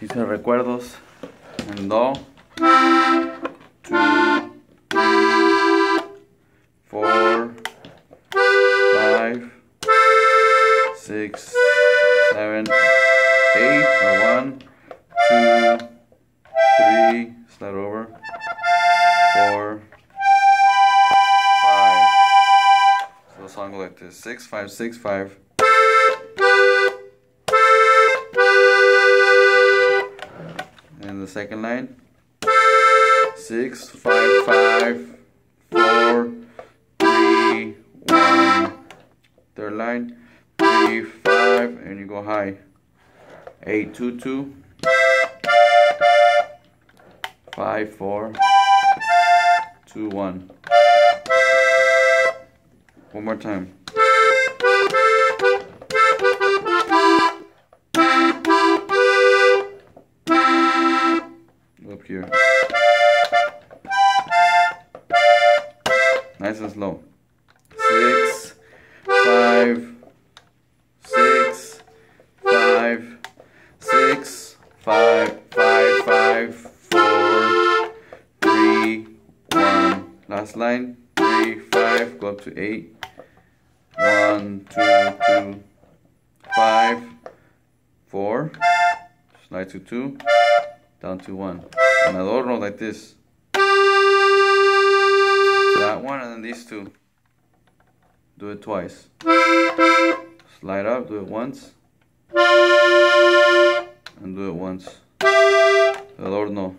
Tristes recuerdos. En do. Two, four, five, six, seven, eight, or one, two, three, over, four, five. So the song like this: six, five, six, five. And the second line: six, five, five, four, three, one. Third line: three, five, and you go high. Eight, two, two. Five, four, two, one. One more time. Up here. Nice and slow. Six, five, six, five, six, five, five, five, four, three, one. Last line. Three, five, go up to eight. One, two, two, five, four. Slide to two, down to one. An adorno like this. That one and then these two. Do it twice. Slide up, do it once. And do it once. El horno.